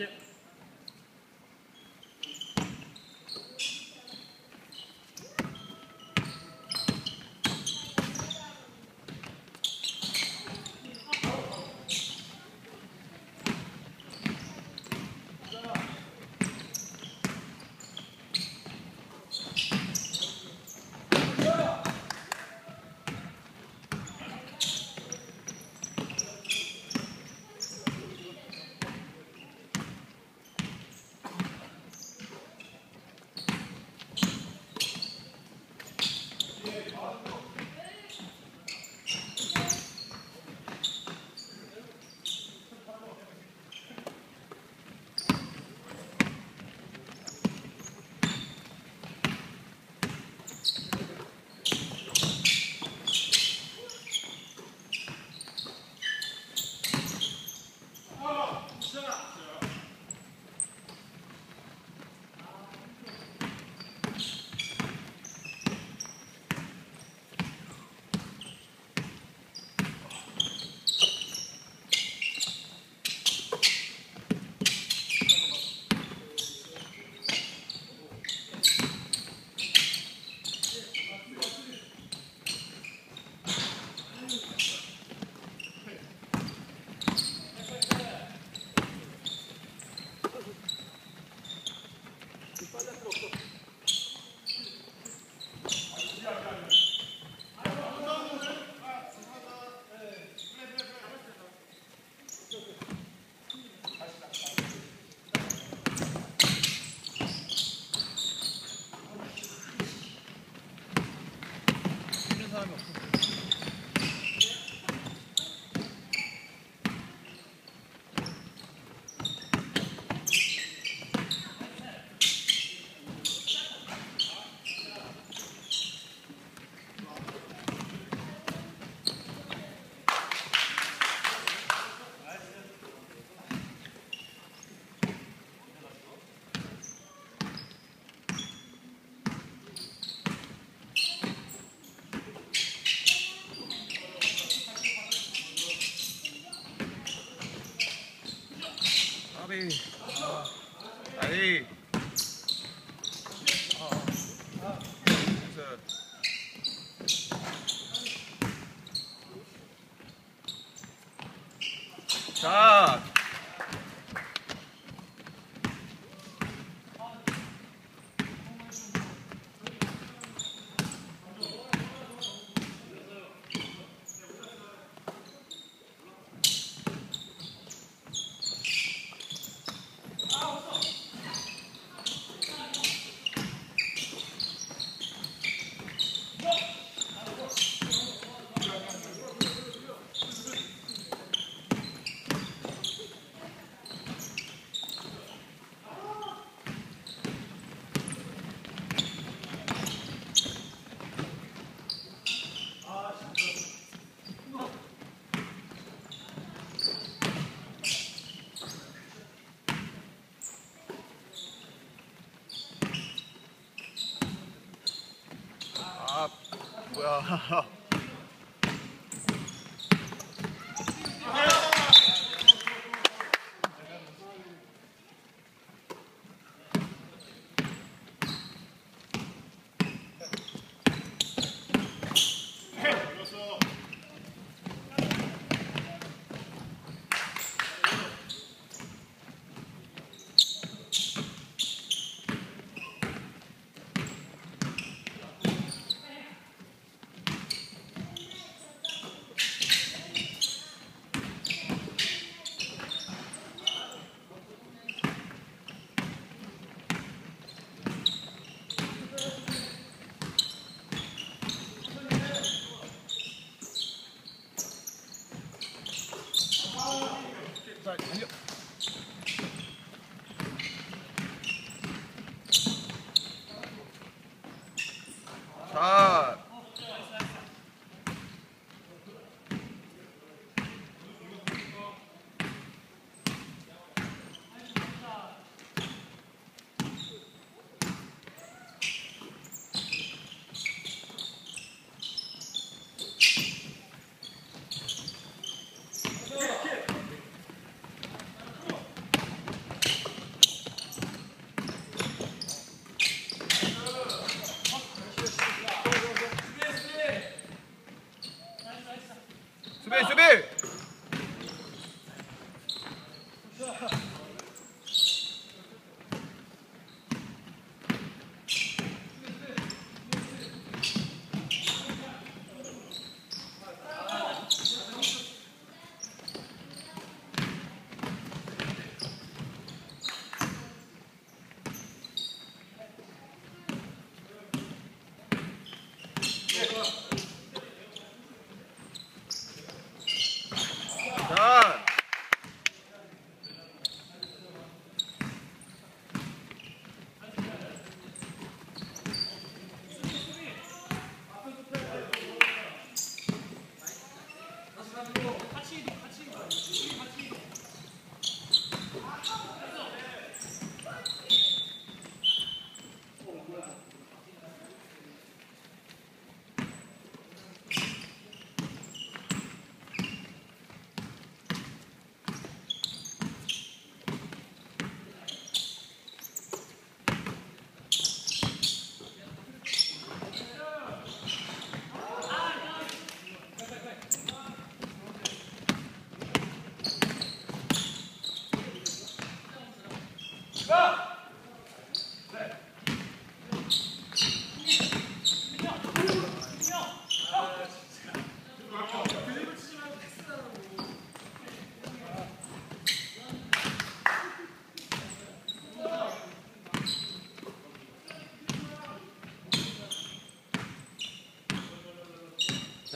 Haydi. さあ 뭐야. 자. Subir, subir!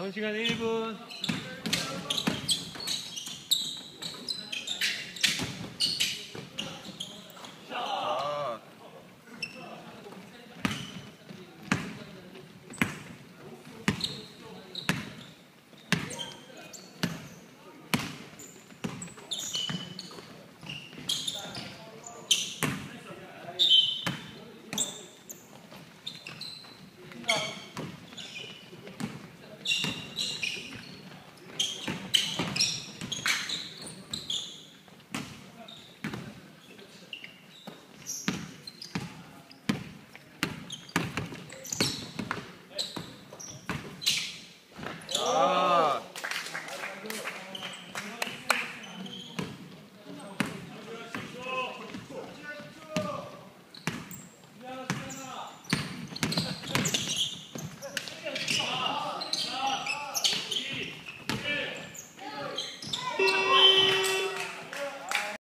남은 시간 1분.